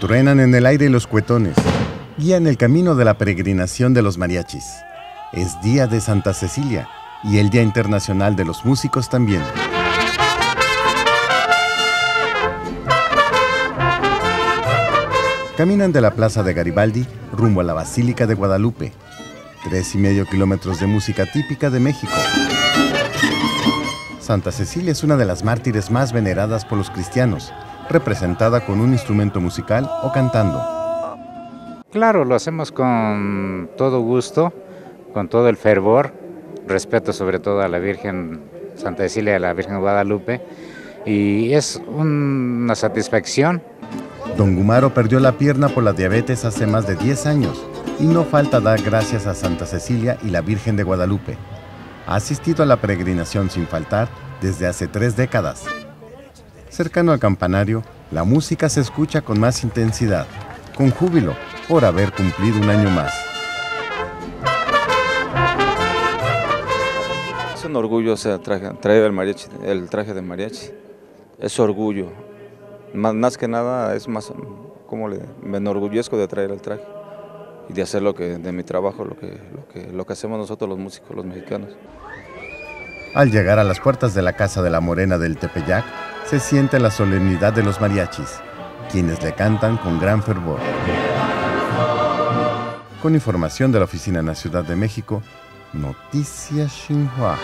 Truenan en el aire los cuetones, guían el camino de la peregrinación de los mariachis. Es Día de Santa Cecilia y el Día Internacional de los Músicos también. Caminan de la Plaza de Garibaldi rumbo a la Basílica de Guadalupe. Tres y medio kilómetros de música típica de México. Santa Cecilia es una de las mártires más veneradas por los cristianos representada con un instrumento musical o cantando. Claro, lo hacemos con todo gusto, con todo el fervor, respeto sobre todo a la Virgen Santa Cecilia, a la Virgen de Guadalupe, y es una satisfacción. Don Gumaro perdió la pierna por la diabetes hace más de 10 años y no falta dar gracias a Santa Cecilia y la Virgen de Guadalupe. Ha asistido a la peregrinación sin faltar desde hace tres décadas. Cercano al campanario, la música se escucha con más intensidad, con júbilo por haber cumplido un año más. Es un orgullo o traer el, mariachi, el traje de mariachi. Es orgullo. Más, que nada es más como le, me enorgullezco de traer el traje y de hacer lo que de mi trabajo, lo que, lo que, lo que hacemos nosotros los músicos, los mexicanos. Al llegar a las puertas de la Casa de la Morena del Tepeyac, se siente la solemnidad de los mariachis, quienes le cantan con gran fervor. Con información de la Oficina Ciudad de México, Noticias Xinhua.